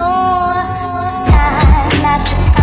Oh, I